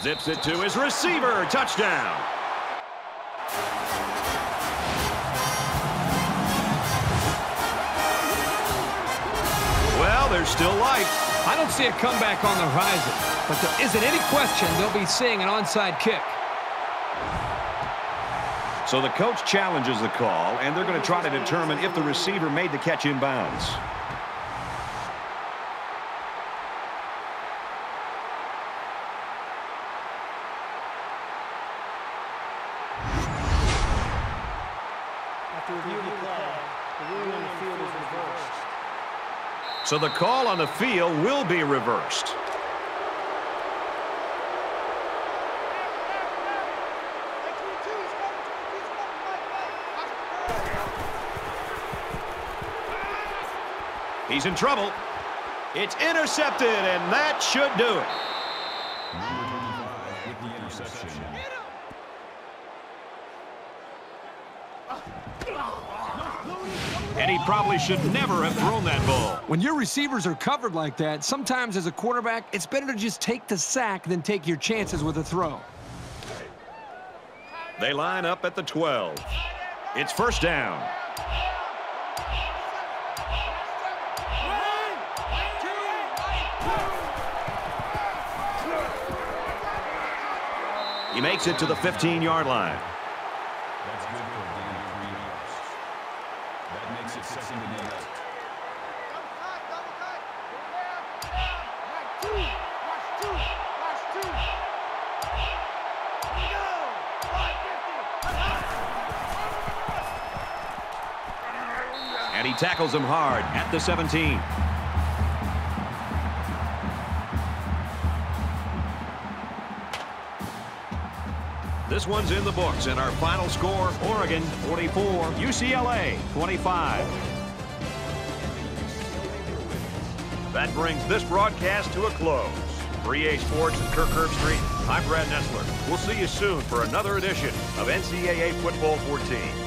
S1: Zips it to his receiver. Touchdown. Well, there's still life.
S2: I don't see a comeback on the horizon, but there isn't any question they'll be seeing an onside kick.
S1: So the coach challenges the call, and they're going to try to determine if the receiver made the catch in bounds.
S11: After review of the play, the ruling on the field is reversed.
S1: So the call on the field will be reversed.
S12: Max 22, score, 22, score, right, right.
S1: He's in trouble. It's intercepted, and that should do it.
S3: Number 25 with the interception.
S1: And he probably should never have thrown that ball.
S2: When your receivers are covered like that, sometimes as a quarterback, it's better to just take the sack than take your chances with a throw.
S1: They line up at the 12. It's first down. He makes it to the 15-yard line.
S3: That's good for a gain of three yards. That makes it second and eight.
S12: Double tight, double tight. Go down, down. Max two. Watch two. Watch two. Here we go. Right, 50.
S1: And he tackles him hard at the 17. This one's in the books, and our final score, Oregon 44, UCLA 25. That brings this broadcast to a close. For EA Sports and Kirk Herbstreit, I'm Brad Nessler. We'll see you soon for another edition of NCAA Football 14.